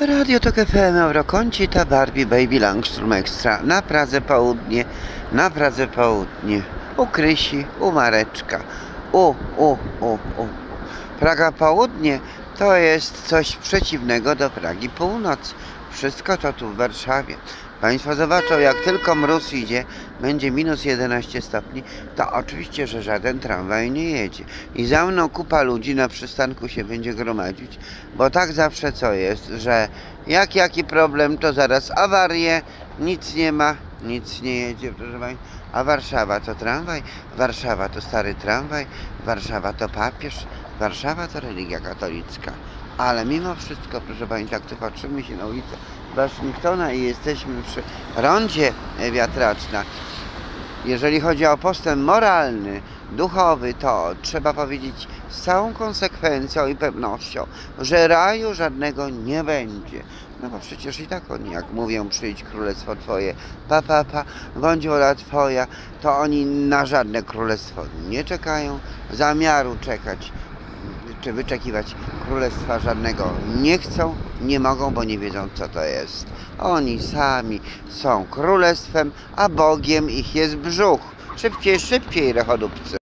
Radio Tok FM, Eurokącita, Barbie, Baby Langstrom Extra. Na Pradze Południe, na Pradze Południe. U Krysi, u Mareczka. U, u, u, u. Praga Południe to jest coś przeciwnego do Pragi Północ. Wszystko to tu w Warszawie. Państwo zobaczą, jak tylko mróz idzie, będzie minus 11 stopni, to oczywiście, że żaden tramwaj nie jedzie. I za mną kupa ludzi na przystanku się będzie gromadzić, bo tak zawsze co jest, że jak jaki problem, to zaraz awarie, nic nie ma, nic nie jedzie, proszę Państwa. A Warszawa to tramwaj, Warszawa to stary tramwaj, Warszawa to papież, Warszawa to religia katolicka. Ale mimo wszystko, proszę jak tu patrzymy się na ulicę Waszyngtona i jesteśmy przy rondzie wiatraczna, jeżeli chodzi o postęp moralny, duchowy, to trzeba powiedzieć z całą konsekwencją i pewnością, że raju żadnego nie będzie. No bo przecież i tak oni, jak mówią, przyjdź królestwo Twoje, pa, pa, pa, bądź wola Twoja, to oni na żadne królestwo nie czekają, zamiaru czekać czy wyczekiwać królestwa żadnego nie chcą, nie mogą, bo nie wiedzą co to jest. Oni sami są królestwem, a Bogiem ich jest brzuch. Szybciej, szybciej, rechodupcy.